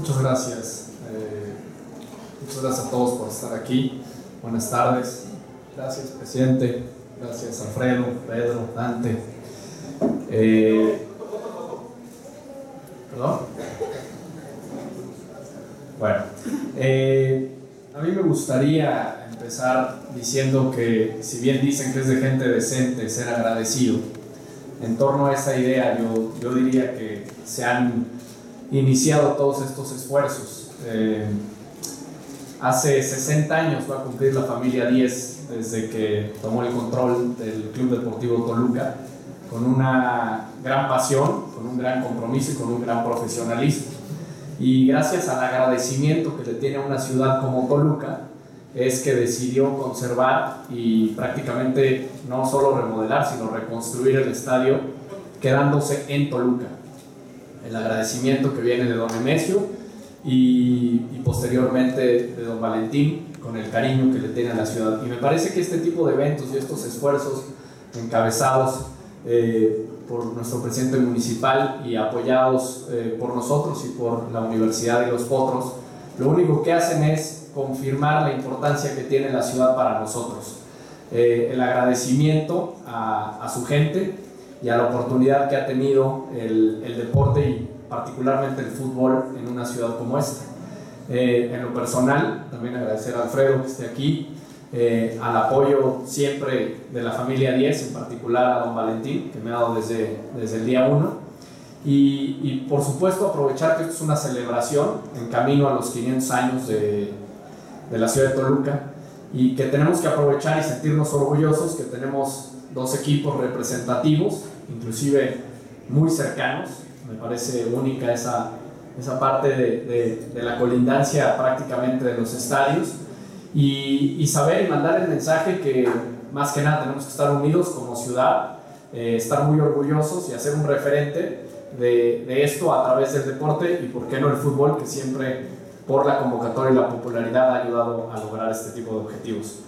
Muchas gracias. Eh, muchas gracias a todos por estar aquí. Buenas tardes. Gracias, presidente. Gracias, Alfredo, Pedro, Dante. Eh, ¿Perdón? Bueno, eh, a mí me gustaría empezar diciendo que si bien dicen que es de gente decente ser agradecido, en torno a esa idea yo, yo diría que se han iniciado todos estos esfuerzos. Eh, hace 60 años va a cumplir la familia 10 desde que tomó el control del Club Deportivo Toluca, con una gran pasión, con un gran compromiso y con un gran profesionalismo. Y gracias al agradecimiento que le tiene a una ciudad como Toluca, es que decidió conservar y prácticamente no solo remodelar, sino reconstruir el estadio quedándose en Toluca. El agradecimiento que viene de don Emesio y, y, posteriormente de don Valentín con el cariño que le tiene a la ciudad. Y me parece que este tipo de eventos y estos esfuerzos encabezados eh, por nuestro presidente municipal y apoyados eh, por nosotros y por la Universidad de los Potros, lo único que hacen es confirmar la importancia que tiene la ciudad para nosotros. Eh, el agradecimiento a, a, su gente y a la oportunidad que ha tenido el, el, deporte y particularmente el fútbol en una ciudad como esta. Eh, en lo personal, también agradecer a Alfredo que esté aquí, eh, al apoyo siempre de la familia 10, en particular a don Valentín, que me ha dado desde, desde el día 1. Y, y, por supuesto aprovechar que esto es una celebración en camino a los 500 años de, de la ciudad de Toluca y que tenemos que aprovechar y sentirnos orgullosos que tenemos dos equipos representativos, inclusive muy cercanos. Me parece única esa, esa parte de, de, de la colindancia prácticamente de los estadios y, y, saber y mandar el mensaje que más que nada tenemos que estar unidos como ciudad, eh, estar muy orgullosos y hacer un referente de, de esto a través del deporte y por qué no el fútbol que siempre por la convocatoria y la popularidad ha ayudado a lograr este tipo de objetivos.